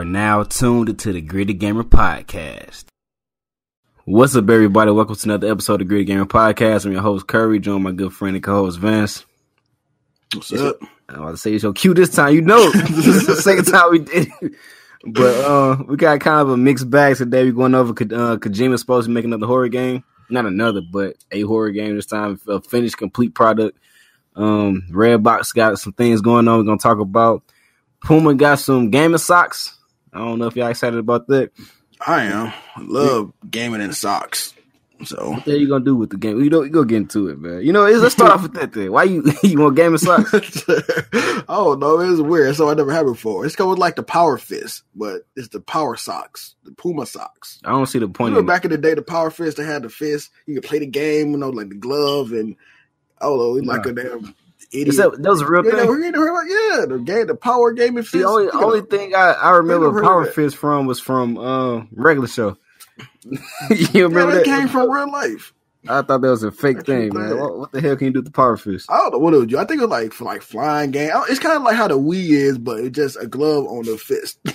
are now tuned into the Gritty Gamer Podcast. What's up, everybody? Welcome to another episode of Gritty Gamer Podcast. I'm your host, Curry, joined my good friend and co-host, Vince. What's up? I'm about to say it's your cue this time. You know, this is the second time we did it. But uh, we got kind of a mixed bag today. We're going over uh, Kojima's supposed to make another horror game. Not another, but a horror game this time. A finished, complete product. Um, Redbox got some things going on. We're gonna talk about. Puma got some gaming socks. I don't know if y'all excited about that. I am. I love gaming in socks. So What the hell you gonna do with the game? You know, you go get into it, man. You know, let's start off with that thing. Why you you want gaming socks? I don't know. It's weird. So I never had before. It's going like the Power Fist, but it's the Power Socks, the Puma socks. I don't see the point. Remember in back in the day, the Power Fist, they had the fist. You could play the game, you know, like the glove and I don't know, like a damn idiot. That, that was a real yeah, thing. yeah, the game, the Power Gaming Fist. The only know, only thing I, I remember Power that. Fist from was from uh, regular show. you yeah, remember that that? came from real life. I thought that was a fake thing, man. What, what the hell can you do with the Power Fist? I don't know what it would do. I think it was like for like flying game. It's kind of like how the Wii is, but it's just a glove on the fist.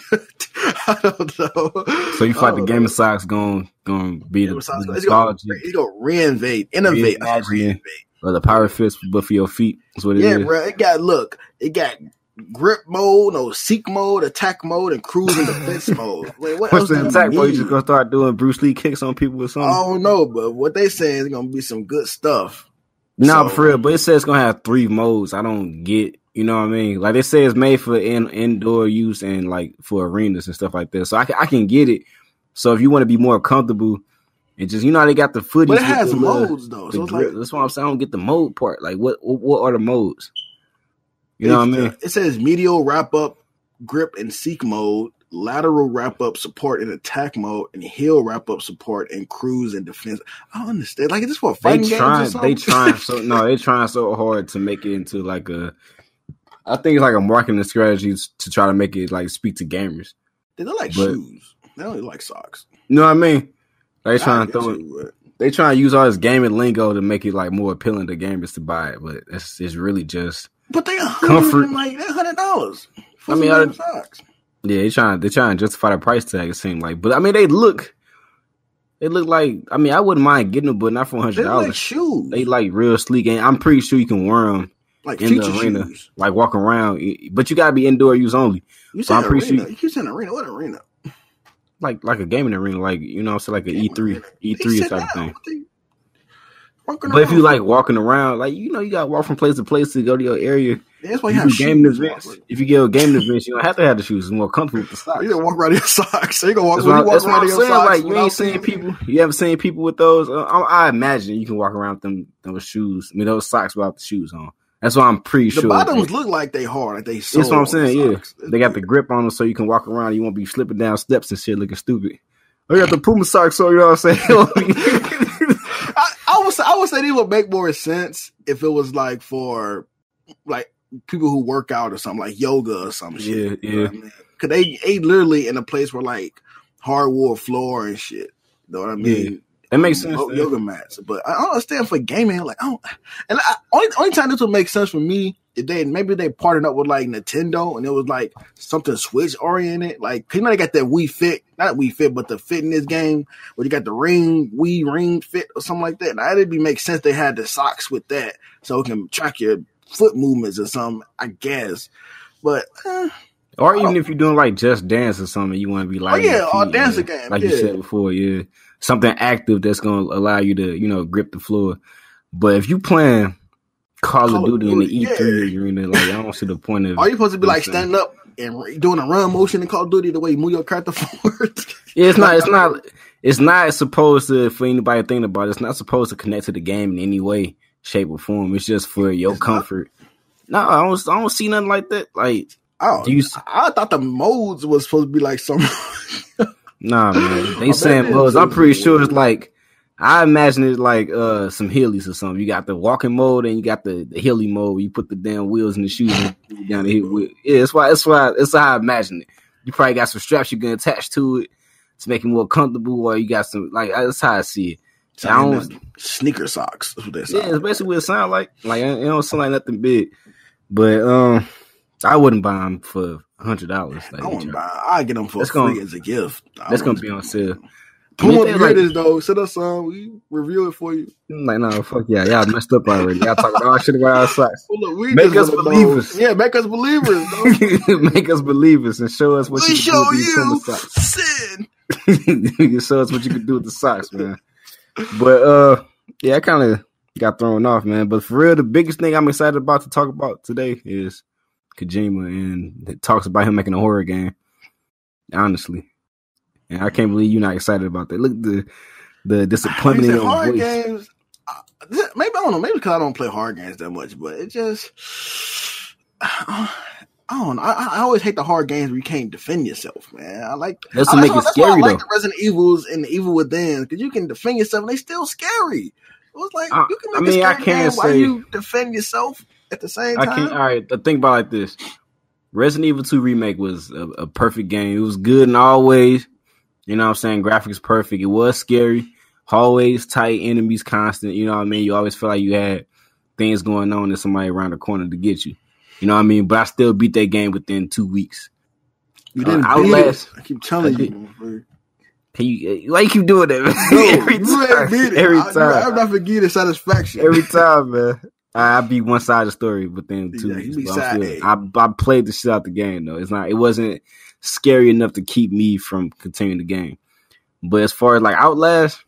I don't know. So you fight the game of socks going going to be the, Game the nostalgia it's gonna reinvent, innovate, I reinvent. Or the Power Fist, but for your feet. That's what it is. Yeah, bro. It got look. It got grip mode, no seek mode, attack mode, and cruise and defense mode. Wait, what What's else the attack? mode? You just gonna start doing Bruce Lee kicks on people or something? I don't know, but what they saying is gonna be some good stuff. No, So- for real. But it says it's gonna have three modes. I don't get. You know what I mean? Like they say, it's made for in, indoor use and like for arenas and stuff like that. So I can, I can get it. So if you want to be more comfortable and just you know how they got the footies, But it has the modes though, so it's like that's why I'm saying I don't get the mode part. Like what what, are the modes? You know what I mean? uh, It says medial wrap up, grip and seek mode, lateral wrap up support and attack mode, and heel wrap up support and cruise and defense. I don't understand. Like is this for They fighting games or trying they trying so no, they trying so hard to make it into like a. I think it's like a marketing strategy to try to make it like speak to gamers. they look like but- shoes. They don't like socks. You know what I mean? They trying to throw it. they trying to use all this gaming lingo to make it like more appealing to gamers to buy it, but it's it's really just But they a hundred Comfort. like they're hundred dollars. I mean, I- socks. yeah. They trying they trying to justify the price tag. It seemed like, but I mean they look, they look like. I mean I wouldn't mind getting them, but not for They hundred look like dollars. shoes. They like real sleek, and I'm pretty sure you can wear them like in the arena. shoes. like walk around. But you gotta be indoor use only, You So I'm said pretty arena. sure- You keep saying arena. What arena? Like like a gaming arena, like you know, so like an E three, E three type of thing. Walking But if you like walking around, like you know, you gotta walk from place to place to go to your area. that's why You you have gaming events. If you go gaming events, you don't have to have the shoes. It's more comfortable with the socks. You don't walk around in your socks. So you gonna walk, That's when you walk around I'm in your saying. socks Like you ain't seen seeing- people. You haven't seen people with those. Uh, I, I imagine you can walk around them those shoes. I mean those socks without the shoes on. That's why I'm pretty The sure. bottoms they- look like they hard, like they. that's what I'm saying. the Yeah, they got the grip on them so you can walk around. You won't be slipping down steps and shit looking stupid. Oh, I got the Puma socks, so you know what I'm saying. I, I would say I would say these would make more sense if it was like for like people who work out or something like yoga or some shit. Yeah, yeah. I mean? Cause they they literally in a place where like hardwood floor and shit. You know what I mean? That makes sense. Yo- Yoga mats, but I don't understand for gaming. Like, I don't, and I, only only time this would make sense for me if they maybe they partnered up with like Nintendo and it was like something Switch oriented. Like, 'cause you know they got that Wii Fit, not Wii Fit, but the fitness game where you got the Ring Wii Ring Fit or something like that. Now it'd be make sense they had the socks with that so it can track your foot movements or something. I guess, but. eh, Or even if you're doing like just dance or something, you want to be like, Oh, yeah, or dance again, like you said before, yeah, something active that's gonna allow you to, you know, grip the floor. But if you playing Call, Call of of Duty in the E3 arena, like I don't see the point of. Are you supposed to be like standing up and doing a run motion in Call of Duty the way you move your character forward? Yeah, it's not. It's not. It's not supposed to. For anybody thinking about it, it's not supposed to connect to the game in any way, shape, or form. It's just for your It's not? comfort. No, I don't. I don't see nothing like that. Like, Oh, do you? I thought the modes was supposed to be like some. Nah, man. They saying modes. I'm pretty sure it's like. I imagine it's like uh some Heelys or something. You got the walking mode and you got the, the Heely mode where you put the damn wheels in the shoes and down the hill. with- Yeah, that's why. That's why. That's how I imagine it. You probably got some straps you can attach to it to make it more comfortable, or you got some like that's how I see it. I don't- sneaker socks. That's what say. Yeah, it's basically what it sounds like. Like it don't sound like nothing big, but um, I wouldn't buy them for hundred dollars. Like, I want to buy. I get them for That's free gonna- as a gift. I that's gonna be on sale. Come on, like- this though. Send us some. We review it for you. I'm like, no, fuck yeah, y'all messed up already. Y'all talking all shit about our socks. Well, look, we Make us believers. know- Yeah, make us believers. Make us believers and show us what we you can show do with these you socks. sin. you show us what you can do with the socks, man. But uh, yeah, I kind of got thrown off, man. But for real, the biggest thing I'm excited about to talk about today is Kojima, and it talks about him making a horror game. Honestly, and I can't believe you're not excited about that. Look the the disappointment in I hard voice. games. uh, Maybe I don't know. Maybe because I don't play hard games that much, but it just. I don't know. I, I always hate the hard games where you can't defend yourself, man. I like That's I- to make it that's why I scary, like though. the Resident Evils and the Evil Within because you can defend yourself and they still scary. It was like I- you can I make mean, a I scary can't game while you defend yourself at the same I time. can't. All right, think about it like this: Resident Evil Two remake was a, a perfect game. It was good in all ways. You know what I'm saying? Graphics perfect. It was scary. Hallways tight, enemies constant. You know what I mean? You always feel like you had things going on and somebody around the corner to get you. You know what I mean? But I still beat that game within two weeks. You Uh, didn't beat Outlast. it. I keep telling I you. did. motherfucker. Can you? Why you keep doing that? Man? No, every you time, ain't it. every I, time, I'm not forgetting the satisfaction. every time, man. I beat one side of the story within two Yeah, you but I'm side still- A. I, I played the shit out the game though. It's not. It wasn't scary enough to keep me from continuing the game. But as far as like Outlast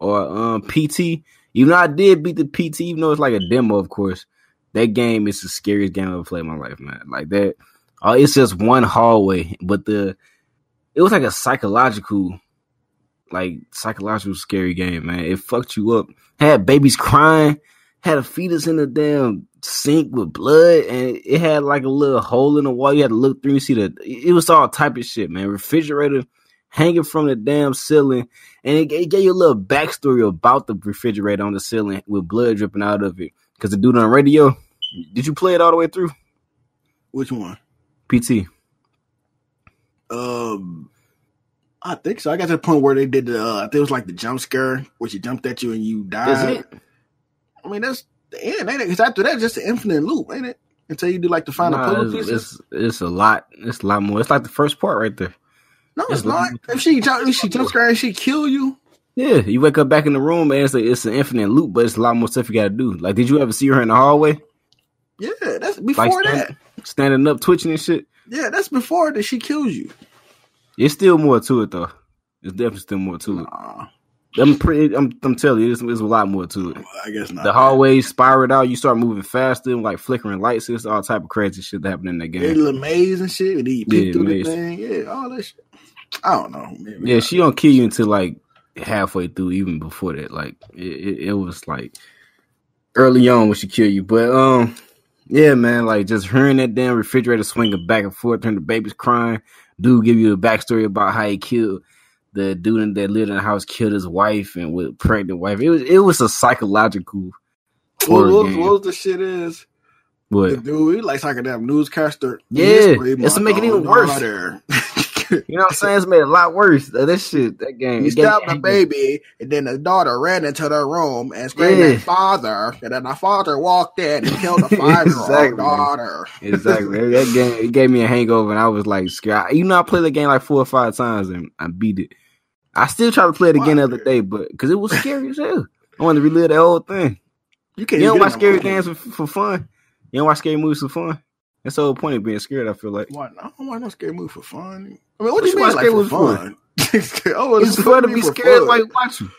or um PT, even though I did beat the PT, even though it's like a demo, of course, that game is the scariest game I've ever played in my life, man. Like that. Oh, it's just one hallway, but the it was like a psychological, like psychological scary game, man. It fucked you up. Had babies crying, had a fetus in the damn sink with blood, and it had like a little hole in the wall. You had to look through and see the. It was all type of shit, man. Refrigerator hanging from the damn ceiling, and it, it gave you a little backstory about the refrigerator on the ceiling with blood dripping out of it. Because the dude on the radio, did you play it all the way through? Which one? PT. Um, I think so. I got to the point where they did the. Uh, I think it was like the jump scare, where she jumped at you and you died. I mean, that's the end, ain't it? Because after that, it's just an infinite loop, ain't it? Until you do like the final Nah, puzzle it's, pieces. it's, it's a lot. It's a lot more. It's like the first part right there. no, it's it's not. If she jump, if she jump scare and she kill you, Yeah, you wake up back in the room and it's a, it's an infinite loop, but it's a lot more stuff you got to do. Like, did you ever see her in the hallway, yeah, that's before Like that. standing up, twitching and shit? Yeah, that's before that she kills you. It's still more to it though. It's definitely still more to it. I'm pretty. I'm, I'm telling you, there's, there's a lot more to it. I guess not. The hallways spiraled out. You start moving faster, like flickering lights. It's all type of crazy shit that happened in that game. little maze and shit. And then you peek Yeah, through maze. the thing. Yeah, all that shit. I don't know. Maybe Yeah, not. she don't kill you until like halfway through, even before that. Like it, it, it was like early on when she kill you. But um, yeah, man, like just hearing that damn refrigerator swinging back and forth, hearing the baby's crying. Dude give you a backstory about how he killed the dude that lived in the house, killed his wife and with pregnant wife. It was it was a psychological What, horror what, game. what the shit is? The dude, he likes like a damn newscaster. Yeah, it's to make it even worse. you know what I'm saying? It's made a lot worse. Uh, that that shit, that game. He stabbed the baby, and then the daughter ran into the room and screamed Yeah. at father. And then the father walked in and killed the five year old daughter. Exactly. that game it gave me a hangover and I was like scared. You know, I played the game like four or five times and I beat it. I still try to play it again the other day, but because it was scary as hell. I wanted to relive the whole thing. You can't You don't watch scary games for, for fun. You don't watch scary movies for fun. That's the whole point of being scared. I feel like Why? I don't watch no scary movie for fun. I mean, what, What do you you mean like for movies fun? oh, it's fun to be scared you watching.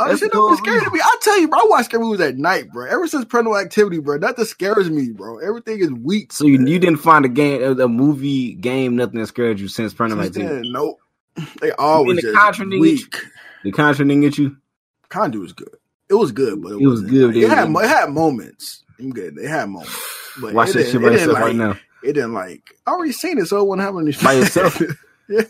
Oh, That's shit don't be scary to me. I tell you, bro, I watch scary movies at night, bro. Ever since Paranormal Activity, bro, nothing scares me, bro. Everything is weak. So you, you didn't find a game, a, movie game, nothing that scared you since Since Activity. nope. They always the just Conjuring didn't weak. The Conjuring didn't get you. Conjuring was good. It was good, but it, It was wasn't- good, It had it had moments. I'm good. It had moments. But Watch it that didn't- shit by didn't, yourself right now. It didn't like. I already seen it, so it wasn't having any By yourself? yeah.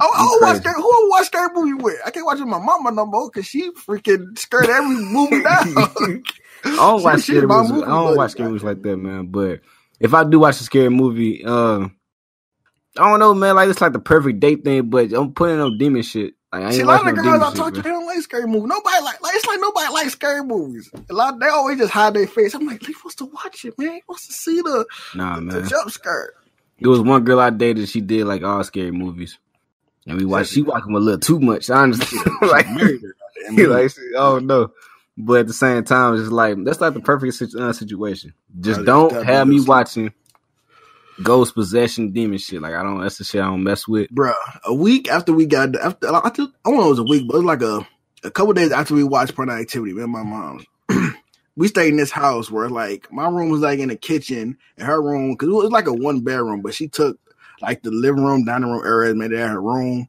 Oh, I watch crazy. scary, who I watch scary movie with? I can't watch it with my mama no more because she freaking scared every movie down. I don't watch She- she scary movies. I don't buddy, watch scary movies like that, man. But if I do watch a scary movie, uh, I don't know, man. Like it's like the perfect date thing, but I'm putting on demon shit. Like, I See, a lot of the girls I talk to, they don't like scary movies. Nobody like, like it's like nobody likes scary movies. A lot, they always just hide their face. I'm like, they supposed to watch it, man. Supposed to see the. Nah, the man. jump scare. There was one girl I dated. She did like all scary movies, and we watched. She watched them a little too much. Honestly, like, Married her, goddamn. like, oh no. But at the same time, it's like that's like the perfect uh, situation. Just don't have me watching ghost possession demon shit. Like I don't. That's the shit I don't mess with. Bruh, a week after we got after I, I don't know it was a week, but it was like a a couple days after we watched Porn Activity, me and my mom. we stayed in this house where like my room was like in the kitchen and her room because it was like a one bedroom, but she took like the living room, dining room area, made it her room,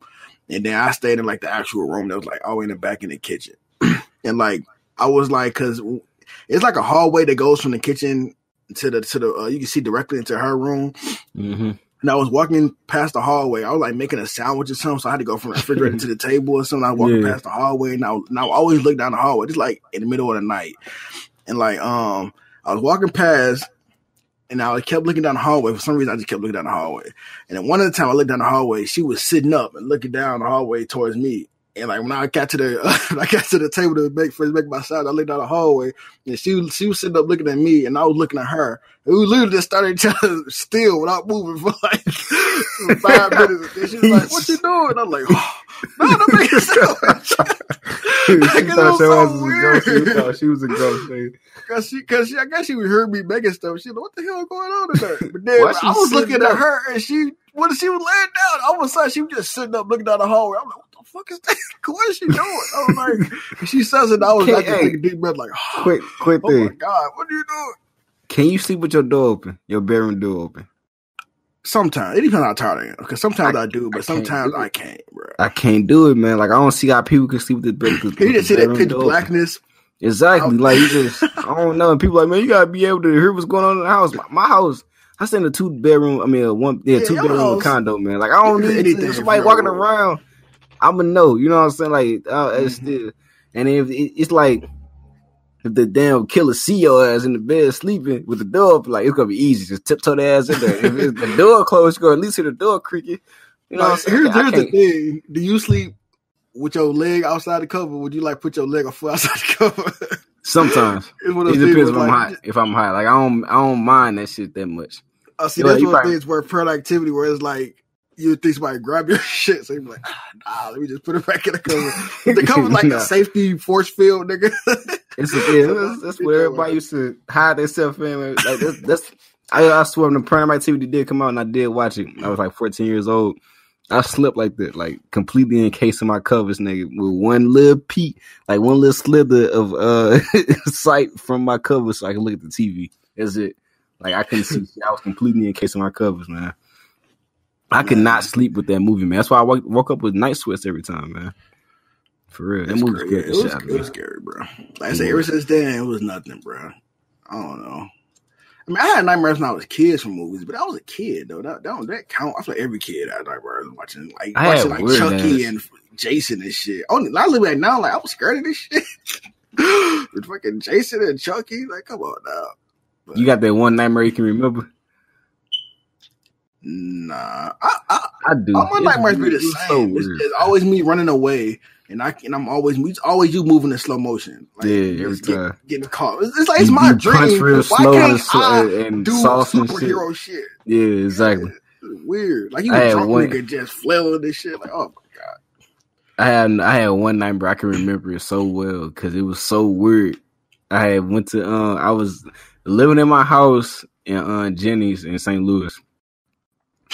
and then I stayed in like the actual room that was like all in the back in the kitchen, and like I was like, because it's like a hallway that goes from the kitchen to the to the uh, you can see directly into her room, hmm and I was walking past the hallway. I was like making a sandwich or something, so I had to go from the refrigerator to the table or something. I was walking Yeah. past the hallway, and I, and I always look down the hallway, just like in the middle of the night. And like, um, I was walking past, and I kept looking down the hallway. For some reason, I just kept looking down the hallway. And then one of the time I looked down the hallway, she was sitting up and looking down the hallway towards me. And like when I got to the when I got to the table to make first make my sound, I looked down the hallway and she was she was sitting up looking at me and I was looking at her. And we literally just started other still without moving for like five minutes. And she was like, What you doing? I'm like, oh, no, don't make sound. she Like, thought so was a ghost. She weird. thought she was a ghost. nigga. Cause she, cause she, I guess she would heard me making stuff. She like, what the hell going on in there? But then I was looking up? at her, and she, when she was laying down, all of a sudden she was just sitting up, looking down the hallway. I'm like, fuck is that? What is she doing? I was like, she says it. I was like, hey. taking a deep breath, like, oh, Quick, quick oh my thing. god, what are you doing? Can you sleep with your door open? Your bedroom door open? Sometimes it depends how tired I am. Because sometimes I, do, but I can't sometimes do. I can't, bro. I can't do it, man. Like I don't see how people can sleep with the bed. with Can you just see that bedroom pitch door open. blackness? Exactly. Like you just, I don't know. And people like, man, you gotta be able to hear what's going on in the house. My, my house, I stay in a two bedroom. I mean, a one, yeah, Yeah, two bedroom house- condo, man. Like I don't need Anything anything. Somebody walking around, I'ma know. You know what I'm saying? Like uh, it's Mhm. still, and if it, it's like. If the damn killer see your ass in the bed sleeping with the door like it's gonna be easy. Just tiptoe the ass in there. if it's the door closed, you gonna at least hear the door creaking. You know what I'm Like, saying? here's, here's the thing: Do you sleep with your leg outside the cover? Would you like put your leg or foot outside the cover? Sometimes it depends if where, I'm like, hot. If I'm hot, like I don't, I don't mind that shit that much. I see Yeah, that's you one of things where prayer activity where it's like you would think somebody grab your shit, so you be like, ah, nah, let me just put it back in the cover. The cover's like Nah. a safety force field, nigga. It's yeah, that's, that's what everybody used to hide themselves in. Like that's, that's I, I swear when the prime activity did come out and I did watch it. I was like 14 years old. I slept like that, like completely encased in my covers, nigga, with one little peak, like one little slither of uh sight from my covers, so I can look at the TV. That's it. Like I couldn't see. I was completely encased in my covers, man. I could not sleep with that movie, man. That's why I woke, woke up with night sweats every time, man. For real, that movie scared the shit was, out of it was scary, bro. Like I said, ever since then, it was nothing, bro. I don't know. I mean, I had nightmares when I was kids from movies, but I was a kid though. That that, don't, that count. I feel like every kid had nightmares watching like I watching like Chucky ass- and Jason and shit. Oh, Only I look back now, like I was scared of this shit. With fucking Jason and Chucky, like come on now. You got that one nightmare you can remember? Nah, I, I, I do. all my It's nightmares be the It's so same. it's, it's always me running away, and I and I'm always it's always you moving in slow motion. Like, Yeah, every get- time. getting caught. It's, it's like it's You- my you dream. real Why can't and, I and do and shit. superhero shit? Yeah, exactly. It's weird. Like you a drunk one- nigga just flailing this shit. Like oh my god. I had I had one night, nightmare I can remember it so well because it was so weird. I had went to uh, I was living in my house in uh, Jennings in St. Louis.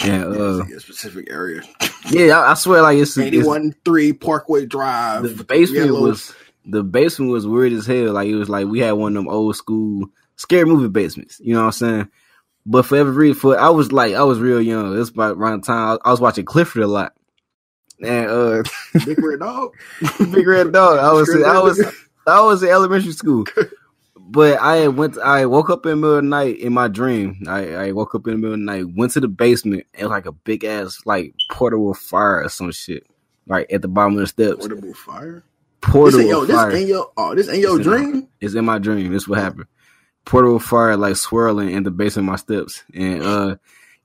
And uh, a specific area. yeah, I, I swear like it's, it's Eighty one three Parkway Drive. the basement Yellow. was the basement was weird as hell. Like it was like we had one of them old school scary movie basements. You know what I'm saying? But for every reason, for I was like I was real young. It was about around the time I, I was watching Clifford a lot. And uh Big Red Dog. Big Red Dog. I was I was? I was in elementary school. But I went I woke up in the middle of the night in my dream. I, I woke up in the middle of the night, went to the basement, and like a big ass like portable fire or some shit. Like at the bottom of the steps. Portable fire. This Portable ain't, yo, this fire. ain't your oh, this ain't your It's in my- dream. It's in my dream. This what happened. Portable fire like swirling in the base of my steps, and uh,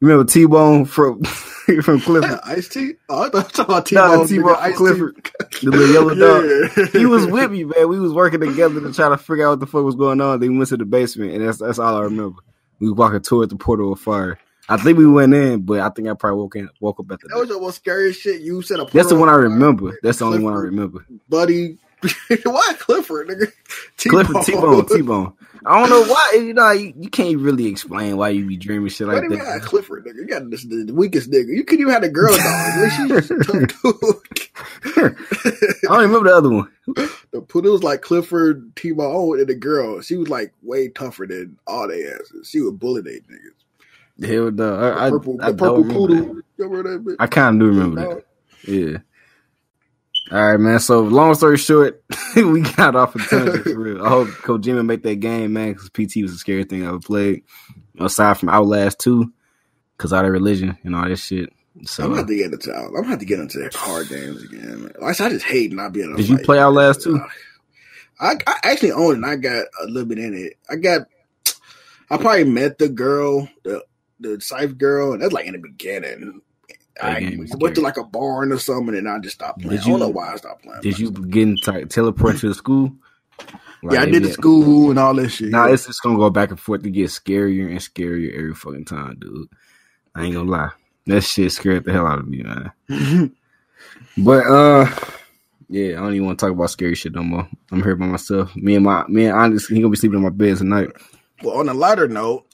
remember T Bone from from Clifford? Ice T. Oh, I thought about T Bone. T-Bone from Clifford. The little yellow dog. He was with me, man. We was working together to try to figure out what the fuck was going on. Then we went to the basement, and that's that's all I remember. We walking toward the portal of fire. I think we went in, but I think I probably woke in, woke up at the. That was the most scariest shit you said. A That's the one I remember. That's the only one I remember. Buddy, why Clifford? Nigga? Clifford T Bone, T Bone. I don't know why. You know, you, you can't really explain why you be dreaming shit like do you mean, that. Clifford, nigga? You got this the, the weakest nigga. You couldn't even have a girl dog. She's just tough dude. I don't remember the other one. the poodle was like Clifford, T Bone, oh, and the girl. She was like way tougher than all they asses. She would bully they niggas. Hell no. I, I, The purple, I the purple poodle. remember that? I kind of do remember that. Yeah. All right, man. So, long story short, we got off a tangent for real. I hope Jimmy make that game, man, because PT was the scary thing I ever played. Aside from Outlast 2, because out of religion and all that shit. So I'm have to get into. I'm gonna have to get into hard games again. Man. Like I said, I just hate not being. able to did you fight. play Outlast 2? I, I actually own it. and I got a little bit in it. I got. I probably met the girl, the the Scythe girl, and that's like in the beginning. I went to like a barn or something, and I just stopped playing. Did I don't you- know why I stopped playing. Did you get t- teleport to the school? yeah, I did the school and all that shit. Nah, it's just gonna go back and forth to get scarier and scarier every fucking time, dude. I ain't gonna lie. That shit scared the hell out of me, man. But uh yeah, I don't even want to talk about scary shit no more. I'm here by myself. Me and my me and Onyx, he gonna be sleeping in my bed tonight. well, on a lighter note,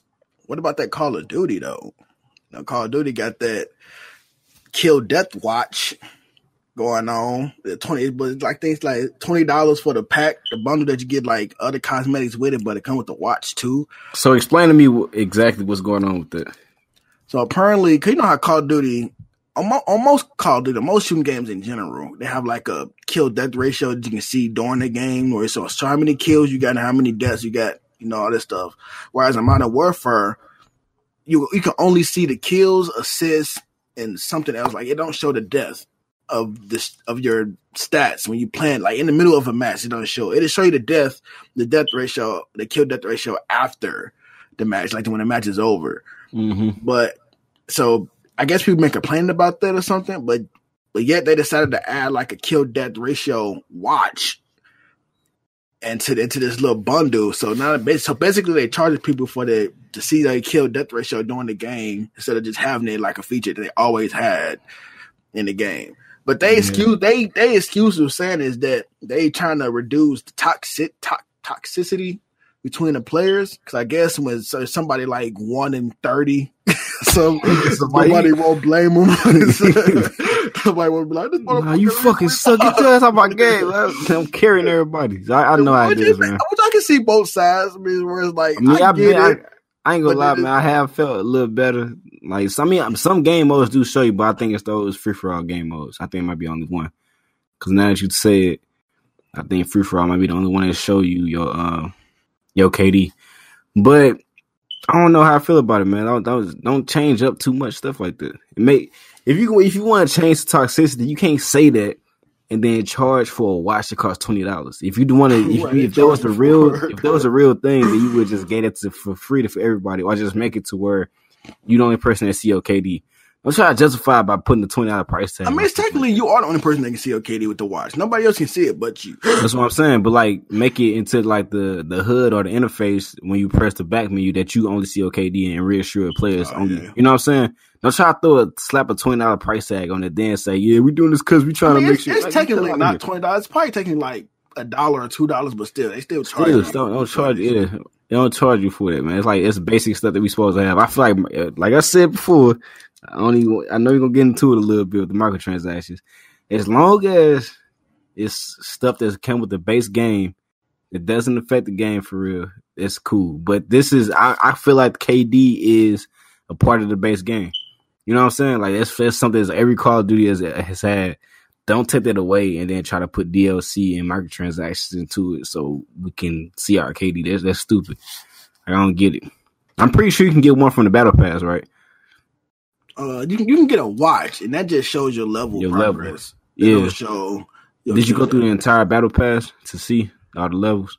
what about that Call of Duty though? Now, Call of Duty got that kill death watch going on. The twenty, but it's like things like twenty dollars for the pack, the bundle that you get like other cosmetics with it, but it come with the watch too. So explain to me wh- exactly what's going on with that. So apparently, cause you know how Call of Duty, on, mo- on most Call of Duty, most shooting games in general, they have like a kill death ratio that you can see during the game, where it's so how many kills you got and how many deaths you got, you know, all this stuff. Whereas in Modern Warfare, you you can only see the kills, assists, and something else. Like it don't show the death of this of your stats when you plan like in the middle of a match. It don't show. It'll show you the death, the death ratio, the kill death ratio after the match, like when the match is over. Mm-hmm. But so I guess people been complaining about that or something, but but yet they decided to add like a kill death ratio watch into into this little bundle. So now so basically they charge people for the to see their kill death ratio during the game instead of just having it like a feature that they always had in the game. But they Yeah. excuse they they excuse of saying is that they trying to reduce the toxic to, toxicity between the players because I guess when so somebody like one in thirty, so Somebody- won't blame them. Somebody won't be like, this Nah, you fucking suck sucks." your ass out my game. I'm carrying everybody. I, I know how it is, man. Which I can see both sides. I mean, where it's like, I mean, I, I, get mean, it. I ain't gonna but lie, it man. I have felt a little better. Like some, I mean, some game modes do show you, but I think it's those free for all game modes. I think it might be only one. Because now that you say it, I think free for all might be the only one that show you your uh, your KD. But I don't know how I feel about it, man. Don't don't, don't change up too much stuff like that. It may if you if you want to change the toxicity, you can't say that and then charge for a watch that costs twenty dollars. If you do want to, if, Right, if there was the real, if there was a real thing, then you would just get it to, for free to, for everybody, or just make it to where you the only person that see your KD. I'm trying to justify by putting the twenty dollar price tag. I mean, it's technically you are the only person that can see OKD with the watch. Nobody else can see it but you. That's what I'm saying. But like, make it into like the the hood or the interface when you press the back menu that you only see OKD and reassure players Oh, only. yeah. You know what I'm saying? Don't try to throw a slap a twenty dollar price tag on it, then say, "Yeah, we're doing this because we I trying mean, to make it's, sure." it's Like, technically not here. twenty dollars. It's probably taking like a dollar or two dollars, but still, they still charge. Still, you don't, don't for charge. it. Yeah, they don't charge you for that, man. It's like it's basic stuff that we supposed to have. I feel like, like I said before, I don't. I know you're gonna get into it a little bit with the microtransactions. As long as it's stuff that's come with the base game, it doesn't affect the game for real. It's cool. But this is. I, I feel like KD is a part of the base game. You know what I'm saying? Like that's, that's something that every Call of Duty has, has had. Don't take that away and then try to put DLC and microtransactions into it so we can see our KD. That's that's stupid. I don't get it. I'm pretty sure you can get one from the battle pass, right? Uh, you can you can get a watch, and that just shows your level Your level. progress. It Yeah. show. Did you go through the entire battle pass to see all the levels?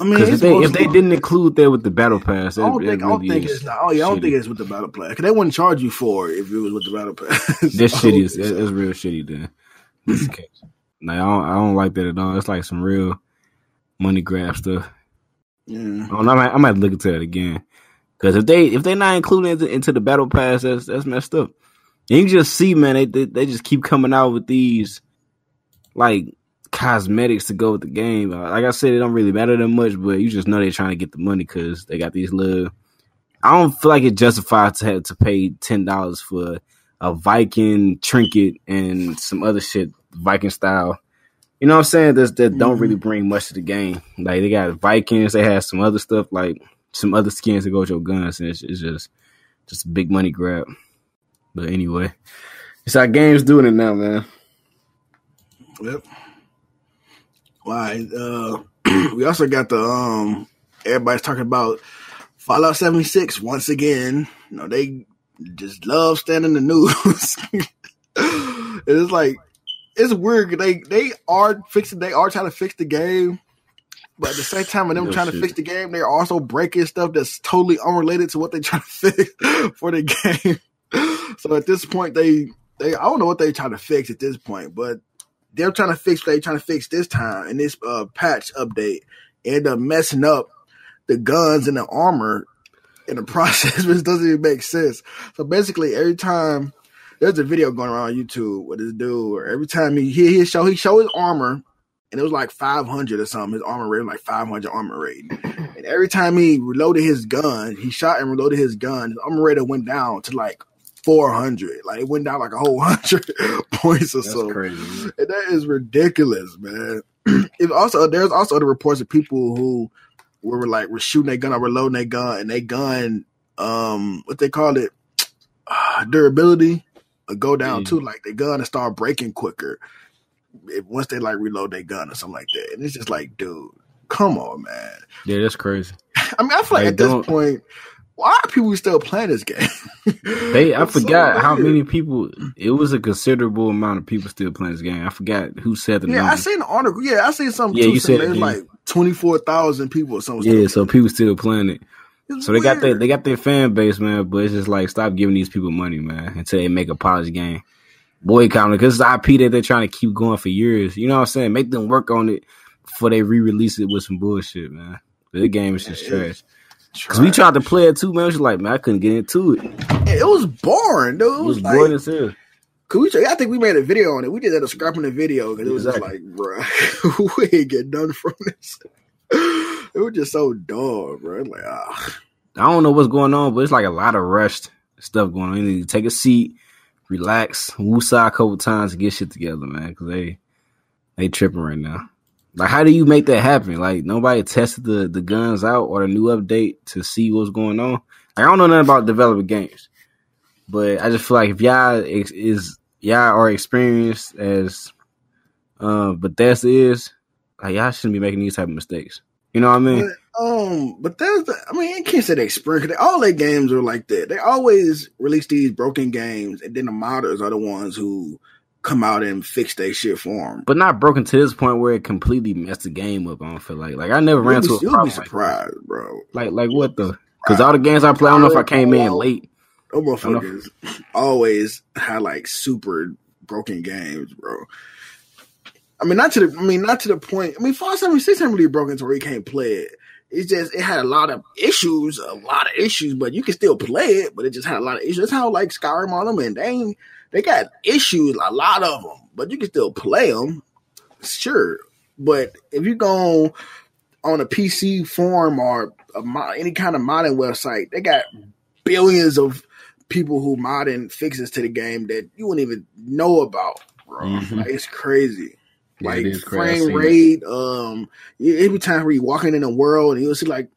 I mean, if they if they didn't include that with the battle pass, I don't that think I don't think it's not. Oh yeah, I don't shitty. think it's with the battle pass because they wouldn't charge you for it if it was with the battle pass. That's shitty. It's, it's real shitty. Then this case, like I don't, I don't like that at all. It's like some real money grab stuff. Yeah. I, know, I, might, I might look into that again. Because if they if they not including it into, into the battle pass, that's that's messed up. And you just see, man, they, they they just keep coming out with these like cosmetics to go with the game. Uh, Like I said, it don't really matter that much, but you just know they're trying to get the money because they got these little. I don't feel like it justified to have to pay ten dollars for a Viking trinket and some other shit Viking style. You know what I'm saying? That's, that don't Mhm. really bring much to the game. Like they got Vikings, they have some other stuff like some other skins to go with your guns, and it's, it's just just big money grab. But anyway, it's how games doing it now, man. Yep. Why? Uh, we also got the um. Everybody's talking about Fallout 76 once again. You know they just love standing the news. it's like it's weird. They they are fixing. They are trying to fix the game. But at the same time, when them No trying to fix the game, they're also breaking stuff that's totally unrelated to what they're trying to fix for the game. so at this point, they they I don't know what they're trying to fix at this point, but they're trying to fix what they're trying to fix this time in this uh, patch update. End up messing up the guns and the armor in the process, which doesn't even make sense. So basically, every time there's a video going around on YouTube with this dude, or every time he he, he show he show his armor, and it was like 500 or something. His armor rating like 500 armor rating, and every time he reloaded his gun, he shot and reloaded his gun. His armor rating went down to like 400. Like it went down like a whole hundred points or That's so. crazy. And that is ridiculous, man. it also there's also other reports of people who were like were shooting their gun or reloading their gun and they gun um what they call it uh, durability go down Yeah. too. Like the gun and start breaking quicker if, once they like reload their gun or something like that. And it's just like, dude, come on, man. Yeah, that's crazy. I mean, I feel like at this point, why are people still playing this game? They, I It's so forgot how many people. It was a considerable amount of people still playing this game. I forgot who said the Yeah, I number. seen the article. Yeah, I seen something Yeah, too. you said it, there's yeah. like twenty four thousand people or something. Yeah, so people still playing it. It's So they got their they got their fan base, man. But it's just like stop giving these people money, man, until they make a polished game. Boycott because it's IP that they're trying to keep going for years. You know what I'm saying? Make them work on it before they re-release it with some bullshit, man. The game is just trash. Cause we tried to play it too, man. It was like, man, I couldn't get into it. It was boring, dude. It was like, boring as hell. Could we, I think we made a video on it. We did that a scrapping the video because it was Exactly. just like, bro, we ain't get done from this. it was just so dumb, bro. Like, ah, I don't know what's going on, but it's like a lot of rushed stuff going on. You need to take a seat, relax, woosah a couple times to get shit together, man. Because they they tripping right now. Like, how do you make that happen? Like, nobody tested the the guns out or the new update to see what's going on. Like, I don't know nothing about developing games, but I just feel like if y'all is, is y'all are experienced as uh Bethesda is, like y'all shouldn't be making these type of mistakes. You know what I mean? but, um, but there's, the, I mean, I can't say they. They, all their games are like that. They always release these broken games, and then the modders are the ones who come out and fix their shit for them. but not broken to this point where it completely messed the game up. I don't feel like like I never ran You'll into be, a you'll be problem like, surprised, bro. like like what the because all the games I play, I don't know if I came in late. Those motherfuckers always had like super broken games, bro. I mean, not to the, I mean, not to the point. I mean, Fallout 76 ain't really broken to where you can't play it. It's just it had a lot of issues, a lot of issues, but you can still play it. But it just had a lot of issues. That's how like Skyrim on them, and they ain't, they got issues, a lot of them, but you can still play them, sure. But if you go on a PC forum or a, mo- any kind of modding website, they got billions of people who modding fixes to the game that you wouldn't even know about, bro. Mhm. Like, it's crazy. Yeah, like it is crazy. I frame it. rate, um, every time where you're walking in the world and you'll see like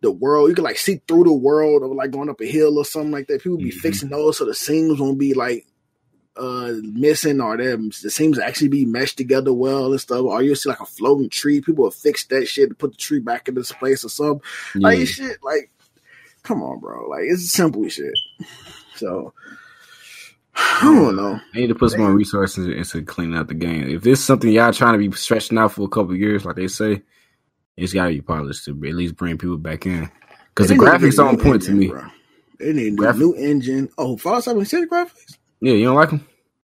the world, you can like see through the world of like going up a hill or something like that. People be Mhm. fixing those so the seams won't be like uh missing or them the seams actually be meshed together well and stuff. Or you'll see like a floating tree. People will fix that shit to put the tree back into its place or something. Like Yeah. shit, like come on, bro. Like it's simple shit. So I don't know. They need to put some more resources into cleaning out the game. If this is something y'all trying to be stretching out for a couple of years, like they say, It's got to be polished to at least bring people back in. Because the graphics on point engine, to me. Bro. They need a new engine. Oh, Fallout 76 graphics? Yeah, you don't like them?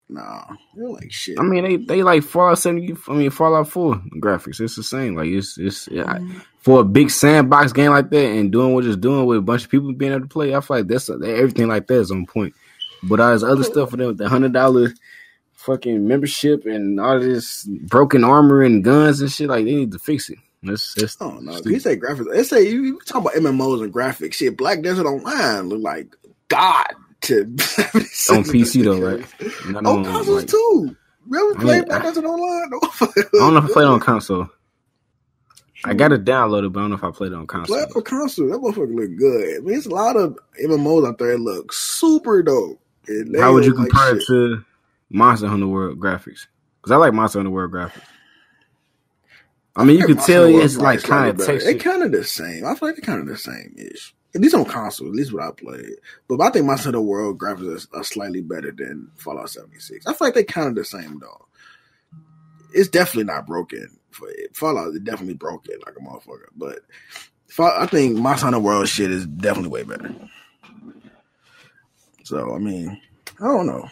Nah, they're like shit. I mean, they they like Fallout 70. I mean, Fallout 4 graphics. It's the same. Like it's it's yeah, I- Mm-hmm. for a big sandbox game like that and doing what it's doing with a bunch of people being able to play. I feel like that's everything like that is on point. But all this other stuff for them, with the hundred dollar fucking membership and all this broken armor and guns and shit, like they need to fix it. That's that's Oh no! You say graphics. They say you, you talk about MMOs and graphics. Shit, Black Desert Online look like God to on PC though, right? Not On on, consoles like- too. You ever I mean, Black Desert Online? I don't know if I played on console. I got it downloaded, but I don't know if I played it on console. Play it on console. That motherfucker look good. I mean, there's a lot of MMOs out there that look super dope. How would you look like compare it to Monster Hunter World graphics? Because I like Monster Hunter World graphics. I mean, you can Monster tell Hunter it's like kind of. They kind of the same. I feel like they're kind of the same ish. At least on console, at least what I played. But I think Monster Hunter World graphics are, are slightly better than Fallout 76. I feel like they're kind of the same though. It's definitely not broken. For it. Fallout is definitely broken like a motherfucker. But I think Monster Hunter World shit is definitely way better. So I mean, I don't know.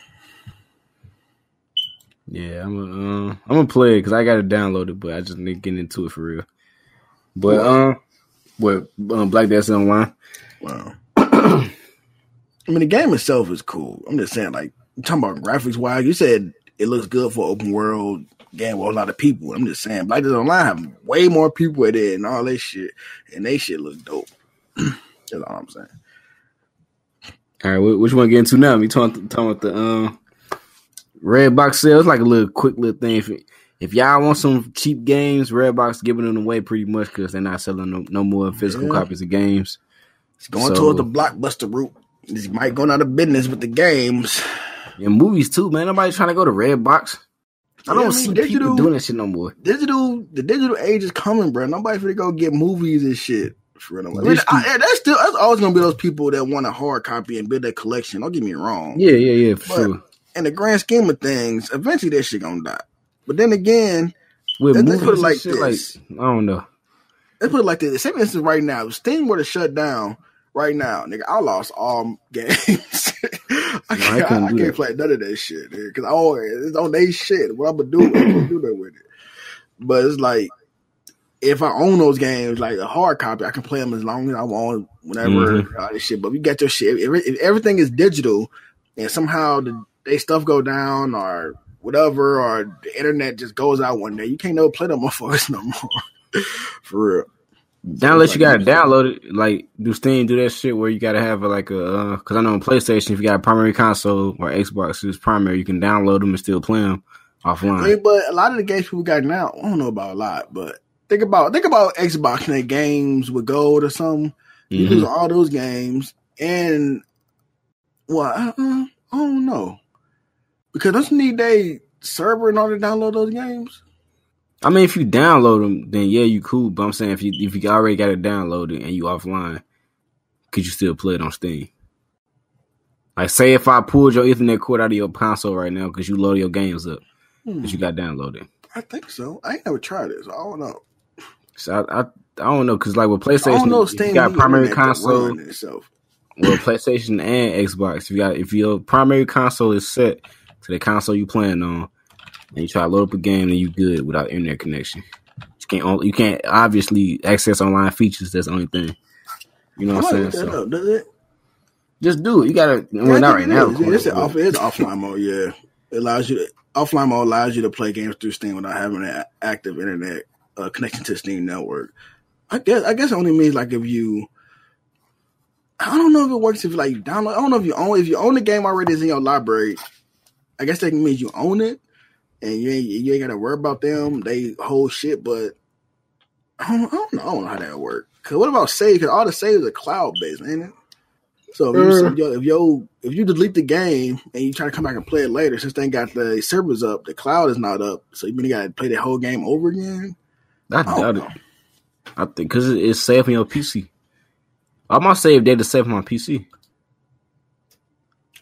Yeah, I'm gonna uh, I'm gonna play it because I got it downloaded, but I just need to get into it for real. But um, what um, Black Desert Online? Wow. I mean, the game itself is cool. I'm just saying, like, talking about graphics wise, you said it looks good for open world game with a lot of people. I'm just saying, Black Desert Online have way more people in it and all that shit, and they shit look dope. That's all I'm saying. All right, which one get into now? We talking talking about the um Redbox sales, It's like a little quick little thing. If, if y'all want some cheap games, Redbox giving them away pretty much because they're not selling no, no more physical Yeah. copies of games. It's going So- towards the blockbuster route. This might go out of business with the games. And movies too, man. Nobody's trying to go to Redbox. I don't I mean, see digital- people doing that shit no more. Digital, the digital age is coming, bro. Nobody's Nobody finna go get movies and shit. For real. I mean, I- that's still that's always gonna be those people that want a hard copy and build a collection. Don't get me wrong. Yeah, yeah, yeah, for But- sure. in the grand scheme of things, eventually that shit gonna die. But then again, With let's movies put it like shit, this. like I don't know. let's put it like this. The Same instance right now. If Steam were to shut down right now, nigga, I lost all games. I No, I can't, I, couldn't I can't play none of that shit, because oh, it's on they shit. What I'm gonna do? I'm gonna do that with it. But it's like if I own those games, like a hard copy, I can play them as long as I want, whenever Mhm. all this shit. But we got your shit. If, if everything is digital, and somehow the they stuff go down or whatever, or the internet just goes out one day, you can't never play them motherfuckers no more. For real. Now unless you gotta download it, like do Steam do that shit where you gotta have a, like a because I know on PlayStation if you got a primary console or Xbox is primary, you can download them and still play them I offline. mean, but a lot of the games people got now, I don't know about a lot, but think about think about Xbox and their games with gold or something. You Mhm. lose all those games, and well, I, uh, I don't know because doesn't need they server in order to download those games. I mean, if you download them, then yeah, you cool. But I'm saying if you if you already got it downloaded and you offline, could you still play it on Steam? Like, say if I pulled your Ethernet cord out of your console right now because you load your games up Hmm, because you got downloaded. I think so. I ain't never tried this. I don't know. So I I, I don't know because like with PlayStation, you got primary console. well, PlayStation and Xbox. If you got if your primary console is set to the console you playing on, and you try to load up a game, then you good without internet connection. You can't you can't obviously access online features. That's the only thing. You know what I'm saying? that So up. Does it? just do it. You gotta. Yeah, Well, not right it now. is. It's, course, off, it's offline mode. Yeah, it allows you. To, offline mode allows you to play games through Steam without having an active internet uh, connection to Steam network. I guess. I guess it only means like if you. I don't know if it works if like you download. I don't know if you own if you own the game already is in your library. I guess that means you own it, and you ain't you ain't got to worry about them. They hold shit, but I don't, I don't know. I don't know how that work. Cause what about save? Cause all the saves are cloud based, ain't it? So if you, Uh. if you if you if you delete the game and you try to come back and play it later, since they got the servers up, the cloud is not up, so you mean got to play the whole game over again? I I doubt know. it. I think because it's safe on your PC. All my save data safe on my PC.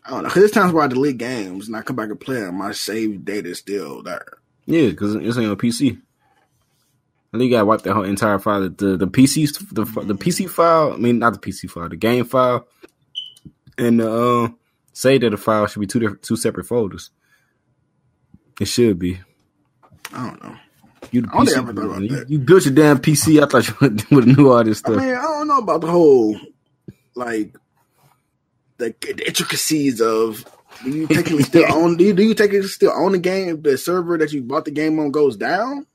I don't know. Cause there's times where I delete games and I come back and play them, my save data is still there. Yeah, because it's on your PC. I think I gotta wipe that whole entire file. The the PC the the PC file. I mean, not the PC file. The game file and the uh, save data file should be two different, two separate folders. It should be. I don't know. You, the I don't PC ever thought about you, that. you built your damn PC. I thought you would, have knew all this stuff. I mean, I don't know about the whole like the, the intricacies of. Do you technically still own? Do you, do you technically still own the game if the server that you bought the game on goes down?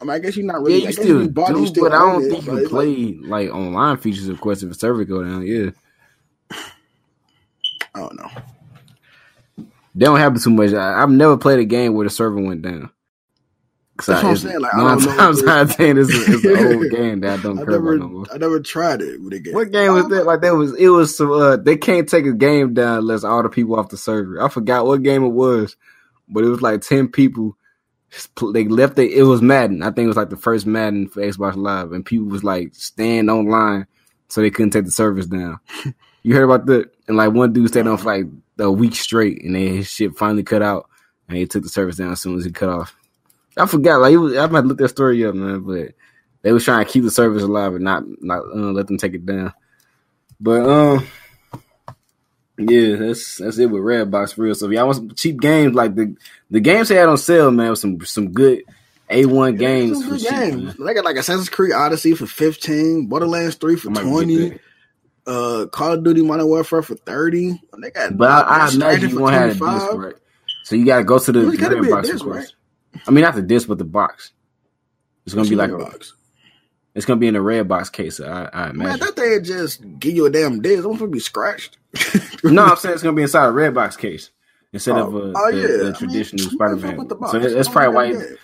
I mean, I guess you're not really. yeah, you still you bought do, you still but I don't it, think you can like- play like online features. Of course, if a server go down, yeah, I don't know. they don't happen too much. I, I've never played a game where the server went down. That's what I'm saying, like, I nine times out of ten, it's, it's an old game that I don't I care never, about no more. I never tried it with a game. What game was that? Like that was it was some uh they can't take a game down unless all the people off the server. I forgot what game it was, but it was like ten people. They left it. It was Madden. I think it was like the first Madden for Xbox Live, and people was like stand online so they couldn't take the servers down. you heard about that? And like one dude stayed on for like a week straight, and then his shit finally cut out, and he took the service down as soon as he cut off. I forgot. Like was, I might look that story up, man, but they was trying to keep the service alive and not not uh, let them take it down. But um, yeah, that's that's it with Redbox for real. So if y'all want some cheap games, like the the games they had on sale, man, was some some good A one games for good cheap. games. Man. They got like Assassin's Creed Odyssey for fifteen, Borderlands Three for I might get twenty, uh, Call of Duty Modern Warfare for thirty. They got, But I, I imagine you won't have a disc, right? So you got to go to the Well, it's gotta be a Redbox right? I mean, not the disc, but the box. It's gonna be like a, box. it's gonna be in a Redbox case. I, I Man, imagine. that thing just give you a damn disc. I'm gonna be scratched. no, I'm saying it's gonna be inside a Redbox case instead of Oh, uh, oh, the, yeah. The traditional Spider Man. with the box. So that's Oh, probably why. You.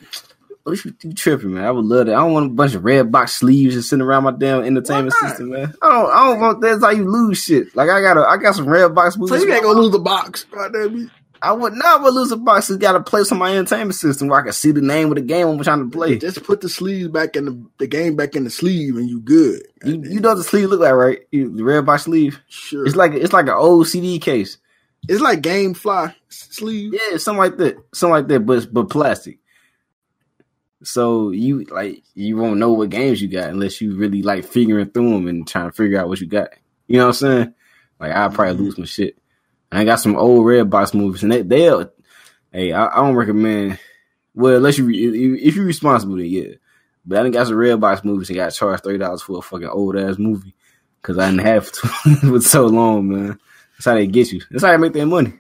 Oh, you, you tripping, man. I would love that. I don't want a bunch of Redbox sleeves just sitting around my damn entertainment system, man. I don't. I don't want. That's how you lose shit. Like I got a. I got some Redbox movies. So you ain't gonna lose the box. God damn it. I would not would lose a box. It's got a place on my entertainment system where I can see the name of the game I'm trying to play. Just put the sleeves back in the, the game back in the sleeve and you good. You, you know what the sleeve look like, right? You, the Redbox sleeve. Sure. It's like it's like an old CD case. it's like game fly sleeve. Yeah, something like that. Something like that, but but plastic. So you like you won't know what games you got unless you really like figuring through them and trying to figure out what you got. You know what I'm saying? Like I'll probably mm-hmm. lose my shit. I got some old Redbox movies, and they they'll. Hey, I, I don't recommend. Well, unless you if you're responsible, then yeah. But I done got some Redbox movies and got charged thirty dollars for a fucking old ass movie because I didn't have to with so long, man. That's how they get you. That's how they make their money.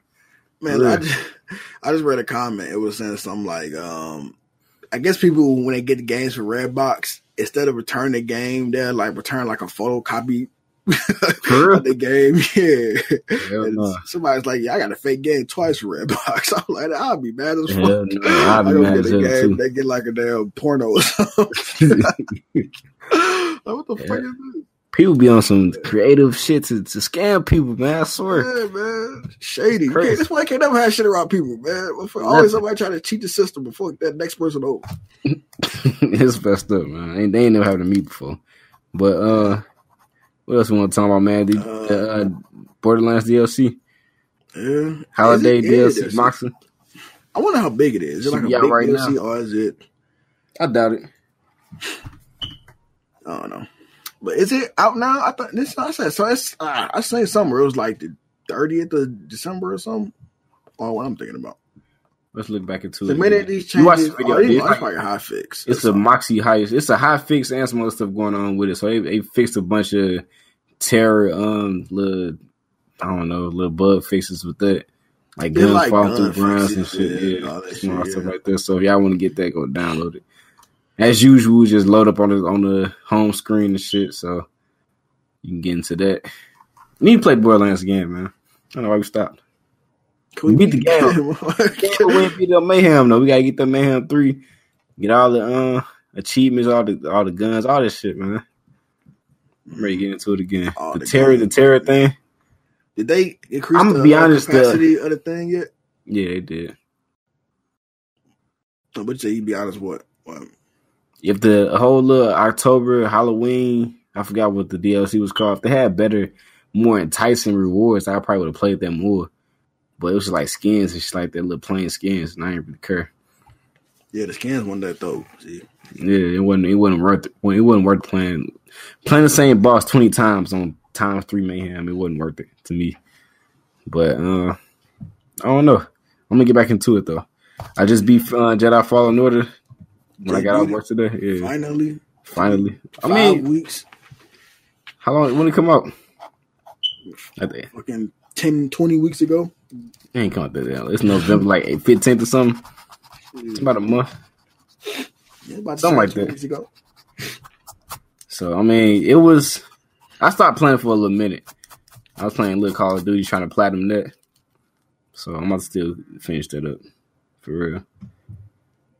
Man. I just I just read a comment. It was saying something like, um, I guess people when they get the games for Redbox, instead of return the game, they'll like return like a photocopy For real? of the game. Yeah. No. Somebody's like, yeah, I got a fake game twice for Redbox. I'm like, I'll be mad as fuck. Hell no. I'll be I mad get as a game, too. they get like a damn porno or something. like, what the fuck is this? People be on some creative shit to, to scam people, man. I swear. Yeah, man. Shady. Can't- That's why I can't never have shit around people, man. Always somebody trying to cheat the system before that next person over. it's messed up, man. They ain't never happened to me before. But uh what else we want to talk about, man? The, Uh, uh, Borderlands DLC, Yeah. holiday it- it DLC. Moxxi. I wonder how big it is. Is it like a Yeah, big right DLC now. or is it? I doubt it. I don't know. But is it out now? I thought this. I said so. It's uh, I say somewhere it was like the thirtieth of December or something. Or what I'm thinking about. Let's look back into The it. The minute man. these You watched changes, the video, oh, oh, it's probably a high fix. It's a Moxxi heist. It's a high fix and some other stuff going on with it. So they, they fixed a bunch of terror, um, little I don't know, little bug faces with that, like guns like falling gun through grounds and shit. yeah, Yeah, all that small shit, stuff yeah. like that. So if y'all want to get that, go download it. As usual, just load up on the on the home screen and shit. So you can get into that. You need to play Borderlands again, man. I don't know why we stopped. Can we beat the game. Can't we ain't beat the Mayhem though. We gotta get the Mayhem three. Get all the uh achievements, all the all the guns, all this shit, man. I'm ready to get into it again. All the, the terror, the terror thing. Did they increase I'ma the be uh, honest, uh, capacity of the thing yet? Yeah, they did. But you be honest, what? what? If the whole little October Halloween, I forgot what the DLC was called. If they had better, more enticing rewards, I probably would have played them more. But it was just like skins and shit like that, little plain skins, and I didn't really care. Yeah, the scans won that though. See, Yeah, it wasn't. It wasn't worth. It, it wasn't worth playing. Playing the same boss twenty times on times three mayhem. It wasn't worth it to me. But uh I don't know. I'm gonna get back into it though. I just beat uh, Jedi Fallen Order when I got out beat work today. Yeah, finally, finally. I five mean, weeks, how long? When it come out? I think fucking 10, 20 weeks ago. ain't come out that. It's November like fifteenth or something. It's about a month. Yeah, about Something like that. Weeks ago. So I mean, it was. I stopped playing for a little minute. I was playing little Call of Duty, trying to platinum that. So I'm about to still finish that up, for real.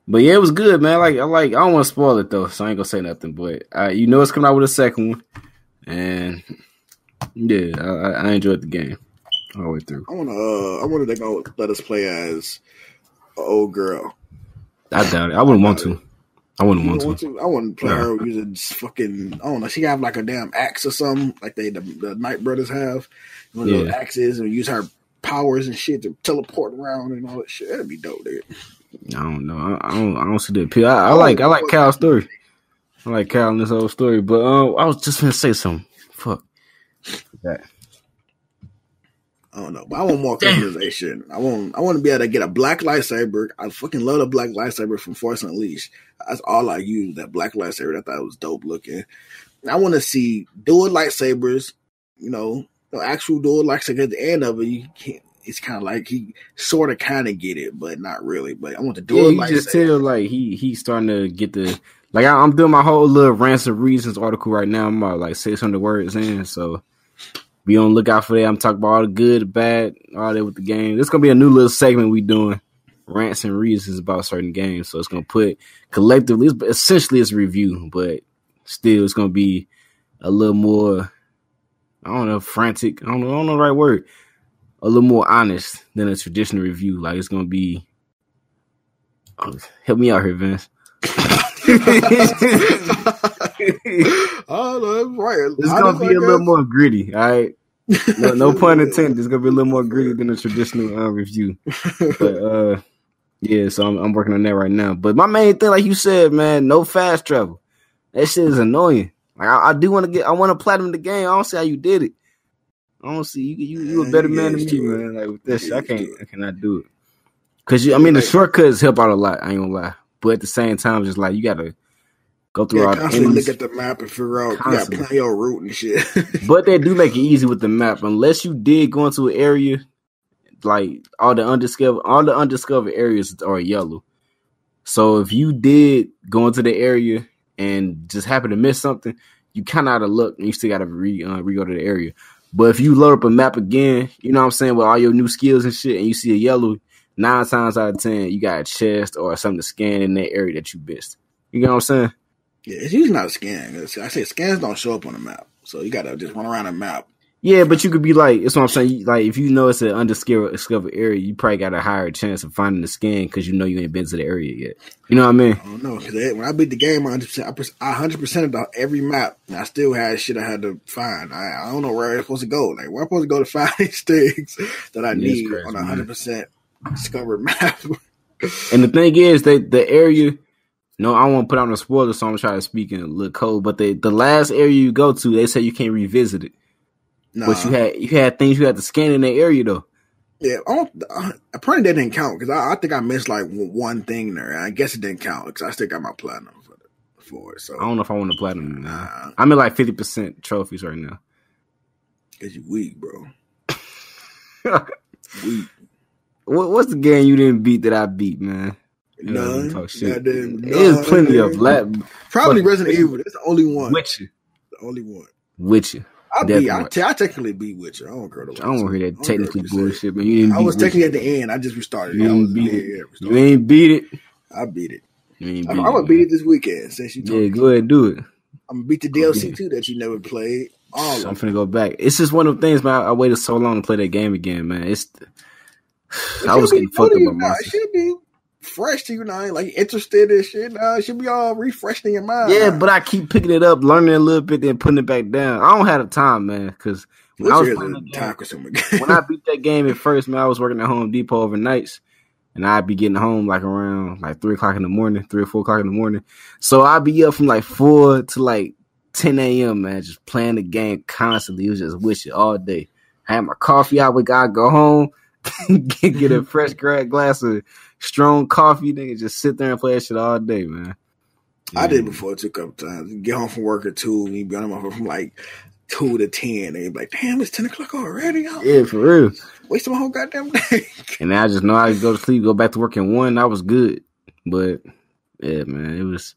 But yeah, it was good, man. Like I like. I don't want to spoil it though, so I ain't gonna say nothing. But uh, you know, it's coming out with a second one, and yeah, I, I I enjoyed the game all the way through. I wanna, uh, I wonder they gonna let us play as an old girl. I doubt it. I wouldn't want to. I wouldn't want to. want to? I to play Nah. her using fucking. I don't know. She have like a damn axe or something, like they the, the Nightbrothers have. One of those axes and use her powers and shit to teleport around and all that shit. That'd be dope, dude. I don't know. I, I don't. I don't see the appeal. I, I like. I like Cal's story. I like Cal and this whole story. But uh, I was just gonna say something. Fuck. That. I don't know, but I want more customization. I want I want to be able to get a black lightsaber. I fucking love the black lightsaber from Force Unleashed. That's all I use. That black lightsaber. I thought it was dope looking. I want to see dual lightsabers. You know, the actual dual lightsaber. At the end of it, you can't. It's kind of like he sort of kind of get it, but not really. But I want the Yeah, dual you just tell like he he's starting to get the like I, I'm doing my whole little rants and reasons article right now. I'm about like 600 words in, so be on the lookout for that. I'm talking about all the good, bad, all that with the game. This gonna be a new little segment we doing rants and reasons about certain games. So it's gonna put collectively, it's, essentially it's a review, but still it's gonna be a little more. I don't know, frantic. I don't know, I don't know the right word. A little more honest than a traditional review. Like it's gonna be. Oh, help me out here, Vince. oh, no, that's right. It's gonna be a little more gritty, all right. No, no pun intended. It's gonna be a little more gritty than a traditional uh, review. But uh, yeah, so I'm, I'm working on that right now. But my main thing, like you said, man, no fast travel. That shit is annoying. Like I, I do want to get, I want to platinum the game. I don't see how you did it. I don't see you. You, you a better you man than me, man. Like with this, I can't, I cannot do it. Cause you, I mean, the shortcuts help out a lot. I ain't gonna lie. But at the same time, just like you gotta go through Yeah, all the constantly look at the map and figure out you got Constantly. your route and shit. But they do make it easy with the map, unless you did go into an area like all the undiscovered, all the undiscovered areas are yellow. So if you did go into the area and just happen to miss something, you kind of out of luck, and you still got to re uh, re go to the area. But if you load up a map again, you know what I'm saying, with all your new skills and shit, and you see a yellow, nine times out of ten, you got a chest or something to scan in that area that you missed. You know what I'm saying? Yeah, it's usually not a scan. It's- I say scans don't show up on the map, so you gotta just run around the map. Yeah, but you could be like, that's what I'm saying. You- Like, if you know it's an undiscovered discovered area, you probably got a higher chance of finding the scan because you know you ain't been to the area yet. You know what I mean? I don't know because when I beat the game, I 100 I 100 percent of every map, and I still had shit I had to find. I, I don't know where I'm supposed to go. Like where I'm supposed to go to find these things that I Yeah, need crazy, on a 100 percent discovered map. And the thing is, that the area, no, I won't put out no spoiler, so I'm trying to speak in a little code. But the the last area you go to, they say you can't revisit it. nah, But you had you had things you had to scan in that area though. yeah, I don't, uh, apparently that didn't count because I, I think I missed like one thing there. I guess it didn't count because I still got my platinum for, the, for it. So I don't know if I want to platinum nah, I'm at like fifty percent trophies right now. because you weak, bro. Weak. What, what's the game you didn't beat that I beat, man? None. talk shit. Goddamn There's plenty of man. lab Probably Resident Evil. That's the only one. Witcher. The only one. Witcher. I Death beat. I, te- I technically beat Witcher. I don't care. I don't want to hear that technically care what you say. bullshit, but you didn't I was technically at the end. I just restarted. You it. I ain't was beat it. You ain't beat it. I beat it. I'm, I'm gonna beat it this weekend since you told Yeah, go ahead and do it. I'm gonna beat the Go DLC too that you never played. All I'm of them. finna go back. It's just one of the things, man. I, waited so long to play that game again, man. It's It I was be getting fucked up to you by now. It should be fresh to you now. Like interested in shit now. It should be all refreshed in your mind. Yeah, but I keep picking it up, learning a little bit, then putting it back down. I don't have the time, man, because when I was playing is that a game, time consuming when I beat that game at first, man, I was working at Home Depot overnights, and I'd be getting home like around like three o'clock in the morning, three or four o'clock in the morning. So I'd be up from like four to like 10 a.m. man, just playing the game constantly. It was just wishing all day. I had my coffee I would go home, get, get a fresh glass of strong coffee, nigga. Just sit there and play that shit all day, man. I did before too a couple times. Get home from work at two, and you be on my from like two to ten, and you be like, "Damn, it's ten o'clock already." I'm yeah, for real. Wasting my whole goddamn day. and I just know I go to sleep, go back to work in one. I was good, but yeah, man, it was.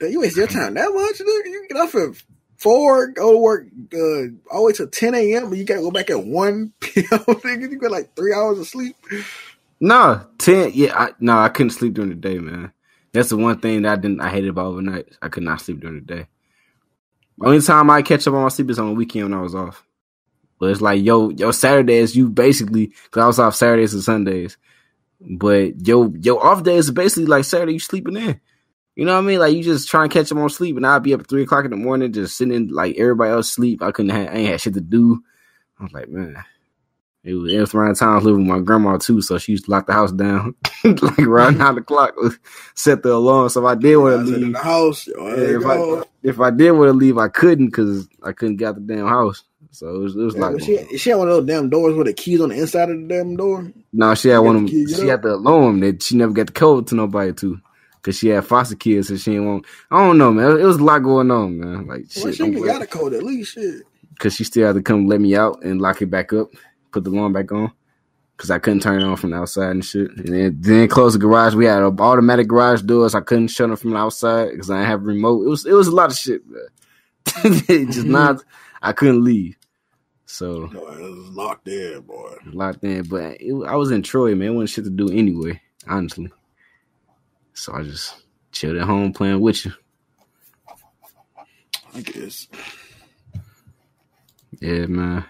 You waste your time that much. Dude. You get off at four, go to work uh, way to ten a.m. But you gotta go back at one p.m. you got like three hours of sleep. No, ten. Yeah, I, no, I couldn't sleep during the day, man. That's the one thing that I didn't. I hated about overnight. I could not sleep during the day. Only time I catch up on my sleep is on the weekend when I was off. But it's like yo, yo Saturdays you basically because I was off Saturdays and Sundays. But yo, yo off days is basically like Saturday you sleeping in. You know what I mean? Like you just try to catch them on sleep, and I'd be up at three o'clock in the morning, just sitting like everybody else sleep. I couldn't, have, I ain't had shit to do. I was like, man, it was, it was around the time I was living with my grandma too, so she used to lock the house down like around nine o'clock, set the alarm. So if I did want to leave the house, if, I, if I did want to leave, I couldn't because I couldn't get out the damn house. So it was, it was yeah, like she, she had one of those damn doors with the keys on the inside of the damn door. No, she had one of them. She had the alarm that she never got the code to nobody to. Cause she had foster kids, so she didn't want. I don't know, man. It was a lot going on, man. Like, well, shit, she got a code at least, shit. Cause she still had to come let me out and lock it back up, put the lawn back on. Cause I couldn't turn it on from the outside and shit. And then, then close the garage. We had automatic garage doors. I couldn't shut them from the outside because I didn't have a remote. It was it was a lot of shit, man. just not. I couldn't leave. So no, it was locked in, boy. Locked in, but it, I was in Troy, man. It wasn't shit to do anyway, honestly. So I just chilled at home playing with you. I guess. Yeah, man.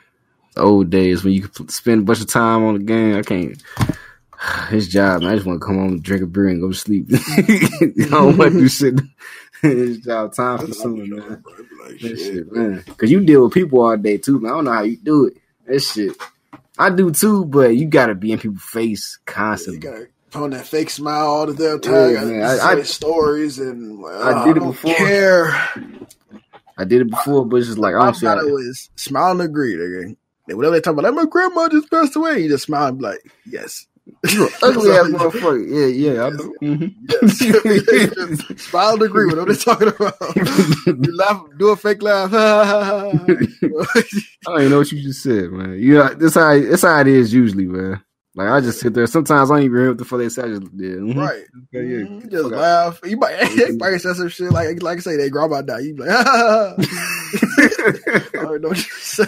The old days when you could spend a bunch of time on the game. I can't. His job, man. I just want to come home, drink a beer, and go to sleep. I don't want to do shit. His job, time consuming, man. Like, that shit, man. Because you deal with people all day too, man. I don't know how you do it. That shit. I do too, but you gotta be in people's face constantly. Yeah, on that fake smile all the damn time. Yeah, man. I, I, stories and like, I did it I before. Care. I did it before, but it's just like honestly, I don't see it was smile and agree. Again. Whatever they talk about, like my grandma just passed away. You just smile and be like, yes. ugly ass motherfucker. Yeah, yeah. I know. Mm-hmm. Yes. smile and agree. Whatever they're talking about. you laugh, do a fake laugh. I don't even know what you just said, man. You know, this how this how it is usually, man. Like I just sit there. Sometimes I don't even hear what the fuck they say. I just yeah, mm-hmm. right. Okay, yeah. Mm-hmm. You just okay. laugh. You might, they might say some shit like like I say they grandma died. You be like, ah. I don't know what you say.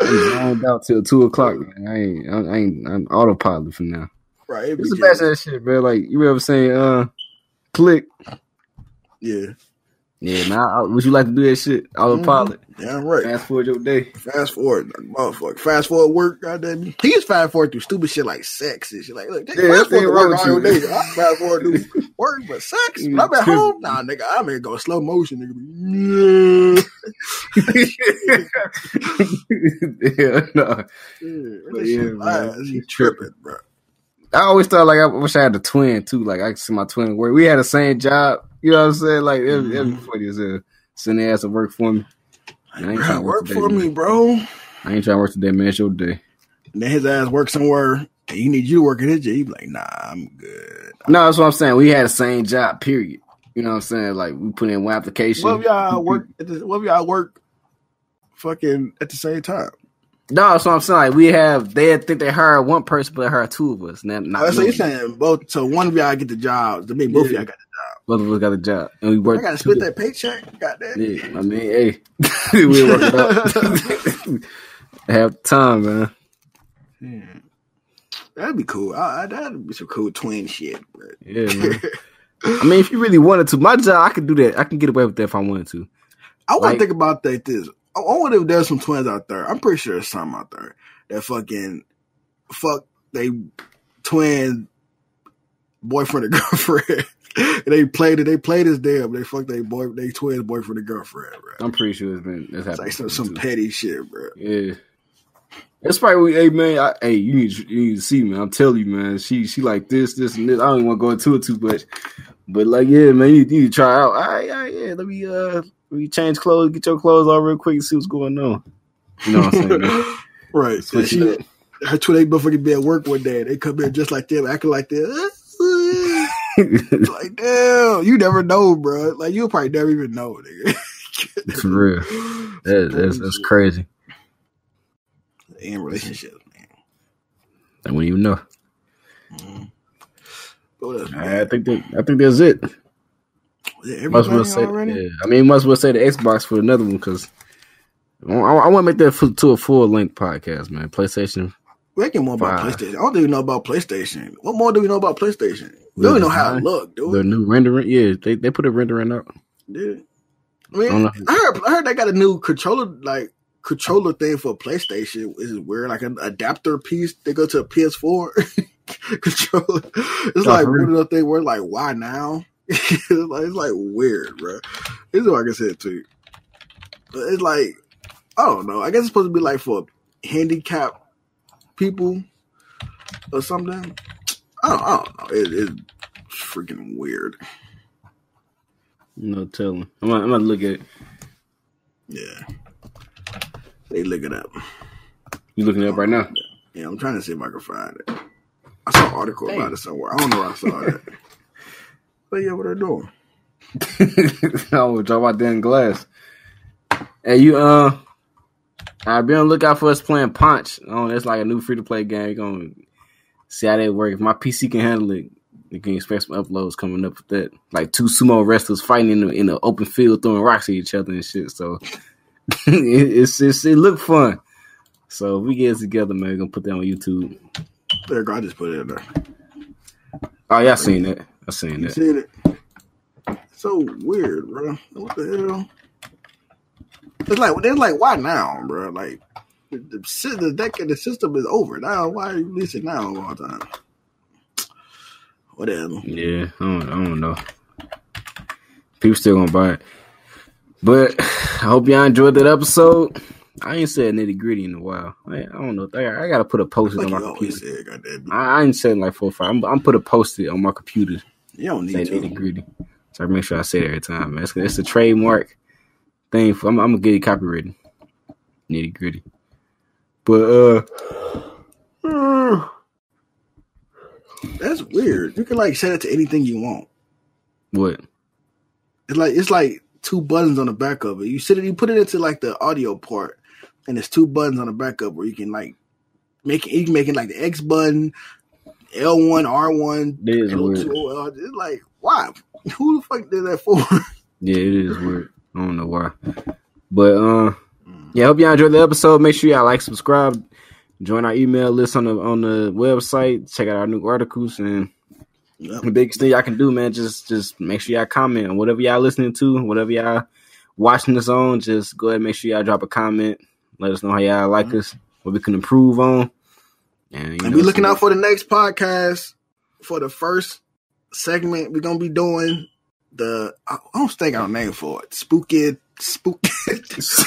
I'm out till two o'clock. Man. I ain't, I ain't, I'm autopilot for now. Right. It's the best that shit, man. Like you ever saying, uh, click? Yeah. Yeah, man. would you like to do that shit? Autopilot. Mm-hmm. Yeah, right. Fast forward your day. Fast forward, motherfucker. Fast forward work. Goddamn. He just fast forward through stupid shit like sex and shit. Like, look, yeah, fast forward work all your day. I fast forward through work, but sex. When I'm at home, nah, nigga, I'm here gonna go slow motion, nigga. yeah, no. Yeah, yeah man. He tripping, bro. I always thought like I wish I had a twin too. Like I could see my twin work. We had the same job. You know what I'm saying? Like it, mm-hmm. it was funny as hell. Send their ass to work for me. I ain't trying to work, work today, for man. me, bro. I ain't trying to work today, man. It's your day. And then his ass work somewhere and he need you to work at his job. Be like, nah, I'm good. No, that's what I'm saying. We had the same job, period. You know what I'm saying? Like we put in one application. What if y'all work at the, what if y'all work fucking at the same time? No, that's what I'm saying. Like we have, they think they hired one person, but they hired two of us. Not, not so you're saying both. So one of y'all get the job. To me, both yeah. of y'all got the job. Us got a job, and we work. I gotta split that paycheck. Got that? Yeah, I mean, hey, we work it out. have time, man. Yeah. That'd be cool. I, I, that'd be some cool twin shit. Bro. Yeah, man. I mean, if you really wanted to, my job, I could do that. I can get away with that if I wanted to. I want to like, think about that. This I wonder if there's some twins out there. I'm pretty sure there's some out there that fucking fuck they twin boyfriend or girlfriend. they played it. They played his damn. They fucked they boy. They twins boyfriend and girlfriend. Bro. I'm pretty sure it's been. It's, it's like some, some petty shit, bro. Yeah. That's probably hey man. I, hey, you need, you need to see man. I'm telling you, man. She she like this, this, and this. I don't even want to go into it too much, but like yeah, man, you, you need to try out. All right, all right, yeah. Let me uh, let me change clothes, get your clothes on real quick, and see what's going on. You know what I'm saying? Man? right. So Switch she, her twin ain't motherfucking be at work one day. They come in just like them, acting like that. Like damn, you never know, bro. Like you'll probably never even know, nigga. For real, that, that's that's crazy. In relationships, man. I wouldn't even know. Mm-hmm. Else? I think that I think that's it. Yeah, Must well say, yeah. I mean, must well say the Xbox for another one because I, I want to make that to a full length podcast, man. PlayStation. We can more about Five. PlayStation. I don't even know about PlayStation. What more do we know about PlayStation? We don't even know how it look, The new rendering, yeah, they they put a rendering up. Dude. I mean, I. I heard I heard they got a new controller like controller thing for PlayStation. Is it weird like an adapter piece? They go to a PS4 controller. It's Oh, like one of those things where like why now? it's, like, it's like weird, bro. This is what I can say it to. But it's like I don't know. I guess it's supposed to be like for handicapped people or something. I don't, I don't know. It, it's freaking weird. No telling. I'm gonna, I'm gonna look at it. Yeah. They look it up. You looking it up right now? Yeah, I'm trying to see if I can find it. I saw an article Dang. about it somewhere. I don't know where I saw it. but yeah, what they're doing. I will drop out there in glass. Hey, you uh, I be on the lookout for us playing Punch. Oh, that's like a new free to play game. You're gonna see how that work. If my PC can handle it, you can expect some uploads coming up with that. Like two sumo wrestlers fighting in the in the open field, throwing rocks at each other and shit. So it, it's, it's it look fun. So if we get it together, man, we're gonna put that on YouTube. There. I just put it in there. Oh yeah, I seen that. I seen You that. see it? So weird, bro. What the hell? It's like they're like, why now, bro? Like the the, the system is over now. Why are you releasing now all the time? Whatever. Yeah, I don't, I don't know. People still gonna buy it, but I hope y'all enjoyed that episode. I ain't said nitty gritty in a while. I, I don't know. I, I gotta put a post Like on my computer. said. I, I ain't saying like four or five. I'm, I'm put a post it on my computer. You don't Say need nitty gritty. So I make sure I say it every time. Man. It's, it's a trademark thing. For, I'm, I'm gonna get it copywritten. Nitty gritty. But uh, That's weird. You can like set it to anything you want. what? It's like it's like two buttons on the back of it. You sit it, you put it into like the audio part, and there's two buttons on the back of where you can like make it. You can make it like the X button, L one, R one, L two. It's like why? Who the fuck did that for? Yeah, it is weird. I don't know why. But uh yeah, hope y'all enjoyed the episode. Make sure y'all like, subscribe, join our email list on the on the website, check out our new articles and Yep. the biggest thing y'all can do, man, just just make sure y'all comment on whatever y'all listening to, whatever y'all watching this on, just go ahead and make sure y'all drop a comment. Let us know how y'all like us, what we can improve on. And, you And know, we looking so- out for the next podcast for the first segment. We're gonna be doing the I I don't think our name for it. Spooky, spooky. just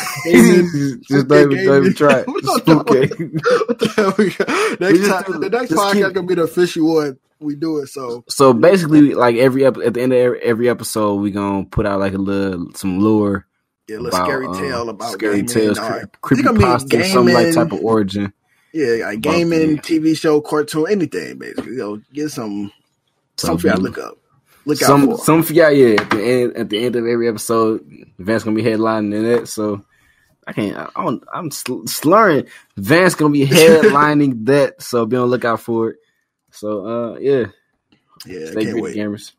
don't even, don't even try it. We don't what the hell we got? Next just time, the next podcast keep- gonna be the official one. We do it so. So basically, like every ep- at the end of every, every episode, we gonna put out like a little some lure, Yeah, a little about, scary uh, tale about scary gaming. tales, cre- creepy pasta, some like type of origin. yeah, like about- gaming, yeah. TV show, cartoon, anything basically. You know, get some So something I look up, look out Some for. some for y'all, yeah. At the end at the end of every episode, Vance gonna be headlining in it. So I can't. I don't, I'm sl- slurring. Vance gonna be headlining that. So be on the lookout for it. So uh, yeah, yeah, I stay can't wait. gamers.